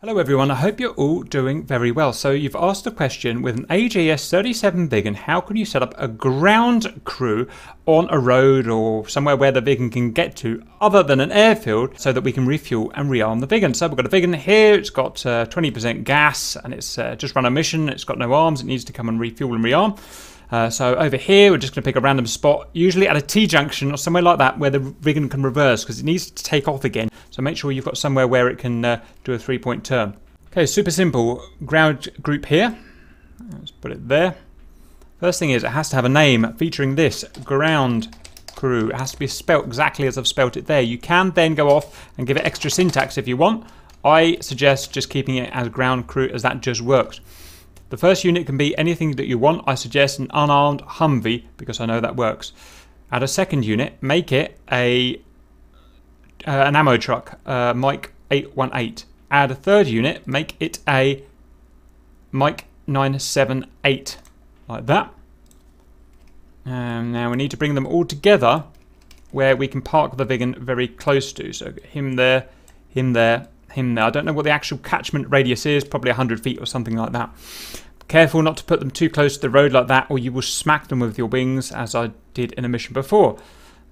Hello everyone, I hope you're all doing very well. So you've asked a question with an AJS 37 Viggen, how can you set up a ground crew on a road or somewhere where the Viggen can get to other than an airfield so that we can refuel and rearm the Viggen. So we've got a Viggen here, it's got 20% uh, gas and it's uh, just run a mission, it's got no arms, it needs to come and refuel and rearm. Uh, so over here, we're just going to pick a random spot, usually at a T-junction or somewhere like that where the Viggen can reverse because it needs to take off again. So make sure you've got somewhere where it can uh, do a three-point turn. Okay, super simple. Ground group here. Let's put it there. First thing is it has to have a name featuring this, ground crew. It has to be spelt exactly as I've spelt it there. You can then go off and give it extra syntax if you want. I suggest just keeping it as ground crew as that just works. The first unit can be anything that you want. I suggest an unarmed Humvee because I know that works. Add a second unit, make it a uh, an ammo truck, uh, Mike 818. Add a third unit, make it a Mike 978, like that. Um, now we need to bring them all together where we can park the Viggen very close to. So him there, him there, there. I don't know what the actual catchment radius is, probably 100 feet or something like that. Careful not to put them too close to the road like that or you will smack them with your wings as I did in a mission before.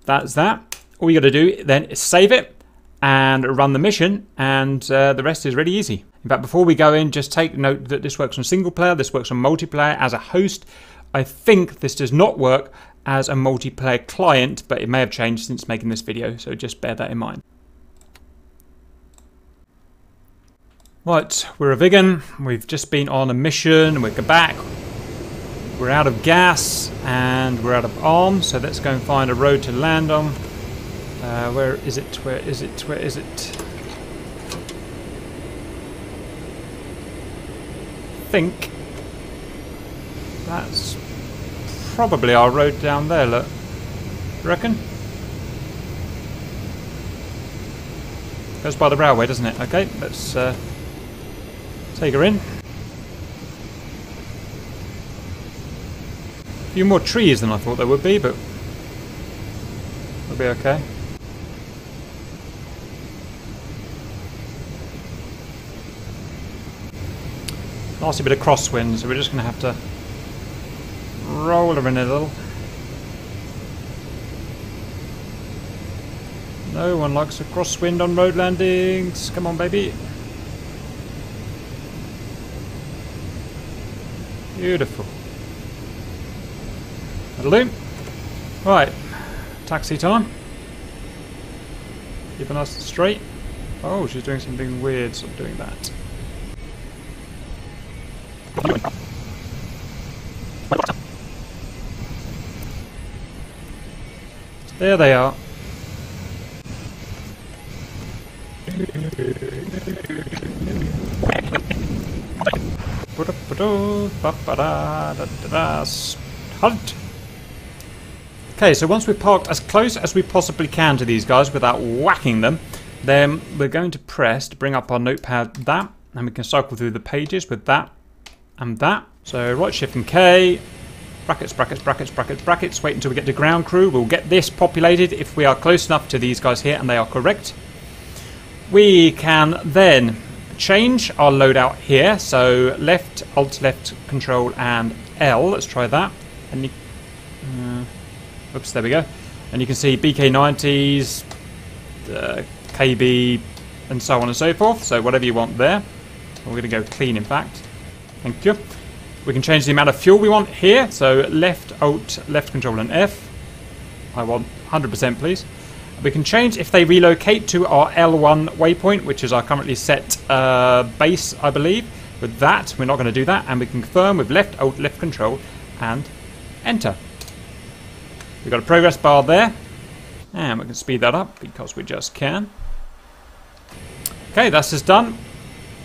That's that. All you got to do then is save it and run the mission and uh, the rest is really easy. In fact, before we go in, just take note that this works on single player, this works on multiplayer as a host. I think this does not work as a multiplayer client, but it may have changed since making this video, so just bear that in mind. Right, we're a Viggen. We've just been on a mission. We're back. We're out of gas and we're out of arms. So let's go and find a road to land on. Uh, where is it? Where is it? Where is it? think that's probably our road down there. Look, reckon? Goes by the railway, doesn't it? Okay, let's. Uh, Take her in. A few more trees than I thought there would be, but we'll be okay. Nasty bit of crosswind, so we're just going to have to roll her in a little. No one likes a crosswind on road landings. Come on, baby. Beautiful. That'll do. Right. Taxi time. Keeping us straight. Oh, she's doing something weird, so I'm doing that. There they are. Hunt! Okay, so once we've parked as close as we possibly can to these guys without whacking them, then we're going to press to bring up our notepad that, and we can cycle through the pages with that and that. So right shift and K, brackets, brackets, brackets, brackets, brackets, wait until we get to ground crew. We'll get this populated if we are close enough to these guys here and they are correct. We can then change our loadout here. So left, alt, left, control, and L. Let's try that. And you, uh, oops, there we go. And you can see BK90s, uh, KB, and so on and so forth. So whatever you want there. We're going to go clean, in fact. Thank you. We can change the amount of fuel we want here. So left, alt, left, control, and F. I want 100%, please. We can change if they relocate to our L1 waypoint, which is our currently set uh, base, I believe. With that, we're not going to do that, and we can confirm with left, alt, left control, and enter. We've got a progress bar there, and we can speed that up because we just can. Okay, that's just done.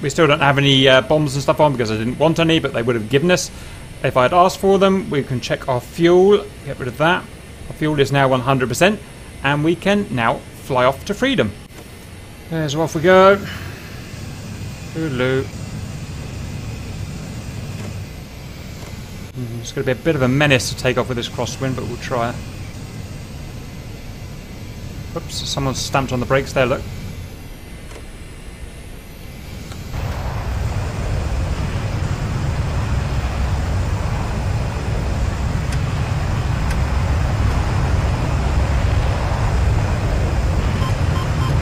We still don't have any uh, bombs and stuff on because I didn't want any, but they would have given us. If I had asked for them, we can check our fuel, get rid of that. Our fuel is now 100% and we can now fly off to freedom. There's off we go. Hulu. Hmm, it's going to be a bit of a menace to take off with this crosswind, but we'll try. Oops, someone stamped on the brakes there, look.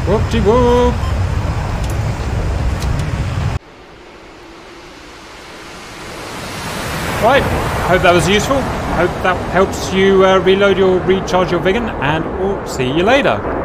Whoop-de-whoop. Right, I hope that was useful. I hope that helps you uh, reload your, recharge your Viggen, and we'll see you later.